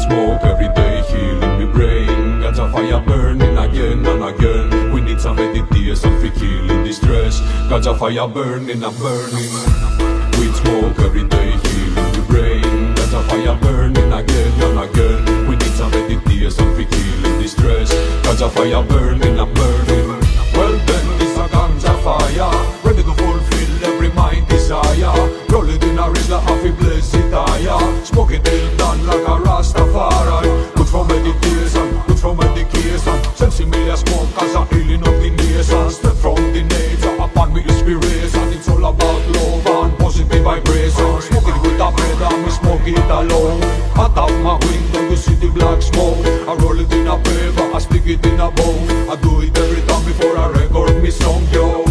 weed smoke every day healing me brain. Got a fire burning again and again. We need some meditation for healing the stress. Got a fire burning and burning. We smoke every day healing the brain. Got a fire burning again and again. We need some meditation for healing the stress. Got a fire burning and burning. Alone. Out of my window you see the black smoke. I roll it in a paper, I stick it in a bowl. I do it every time before I record me song, yo.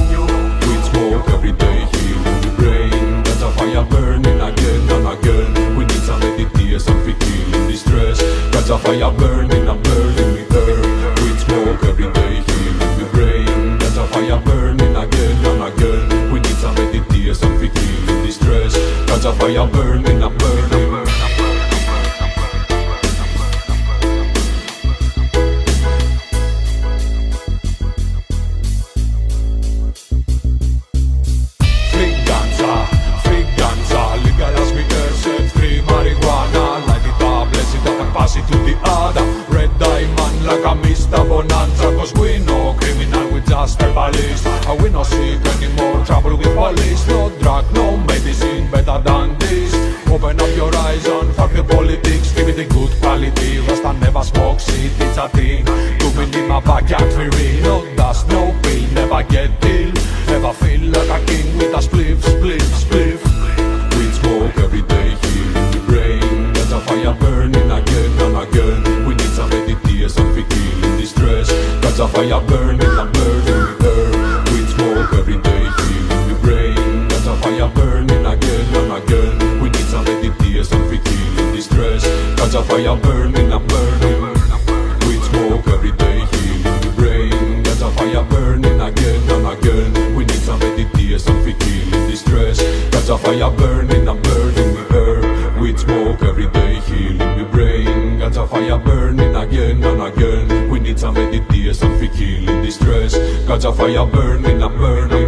Weed smoke every day, healing the brain. That's a fire burning again and again. We need some meditation for killing the stress. That's a fire burning and burning the earth. Weed smoke every day, healing the brain. That's a fire burning again and again. We need some meditation for killing the stress. That's a fire burning and burning. Mr. Bonanza Cause we no criminal, we just herbalist And we no seek any more trouble with police. No drug, no medicine, better than this. Open up your eyes and fuck the politics. Give me the good quality, Rasta never smokes it, it's a thing Doing in my backyard real? No dust, no pill, never get ill. Never feel like a king with a spliff, fire burning and burning the earth Weed smoke every day, the brain. A fire burning again and again. We need some stress. There's a fire and burning. Weed smoke every day, healing the brain. There's a fire burning again and again. We need some meditation for killing the a fire burning and the earth Weed smoke every day, healing the brain. Got a fire burning again and again Got a fire burning and burning